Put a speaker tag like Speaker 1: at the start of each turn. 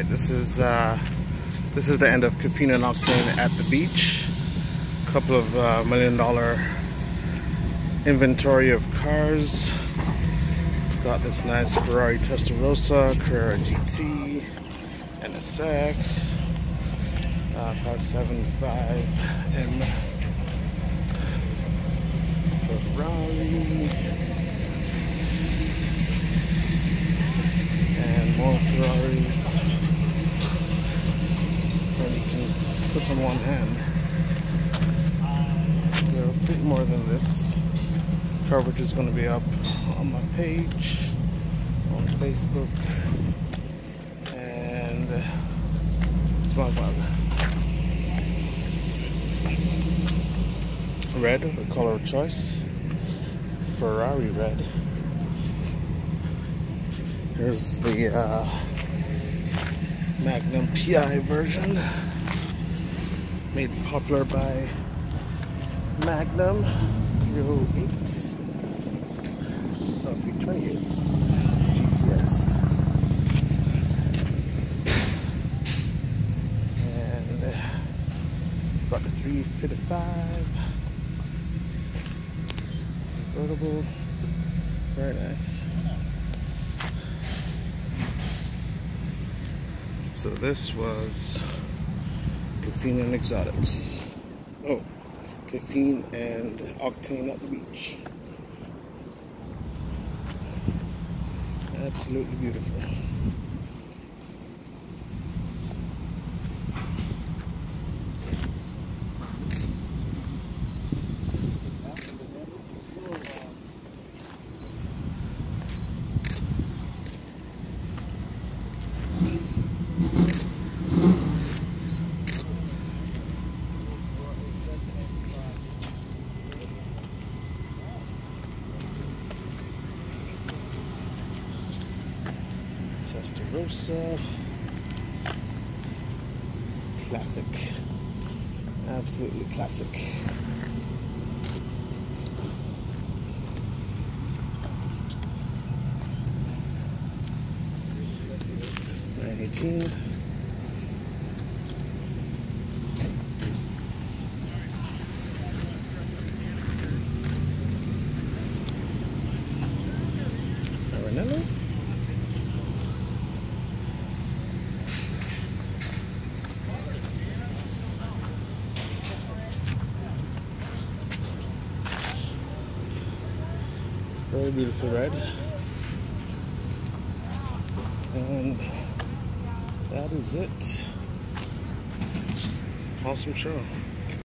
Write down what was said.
Speaker 1: right, this is uh, this is the end of Caffeine and at the beach. A couple of uh, million dollar inventory of cars. Got this nice Ferrari Testarossa, Carrera GT, NSX, uh, 575M Ferrari. And more Ferraris. And you can put on one hand. There are a bit more than this coverage is going to be up on my page on Facebook and it's my. Red, the color of choice. Ferrari red. Here's the uh, Magnum PI version made popular by Magnum 308 no, 328 GTS. And uh, got the 355 convertible, very nice. So this was Caffeine and Exotics. Oh, Caffeine and Octane at the beach. Absolutely beautiful. Testarossa. Classic. Absolutely classic. Nine eighteen. Very beautiful red. And that is it. Awesome show.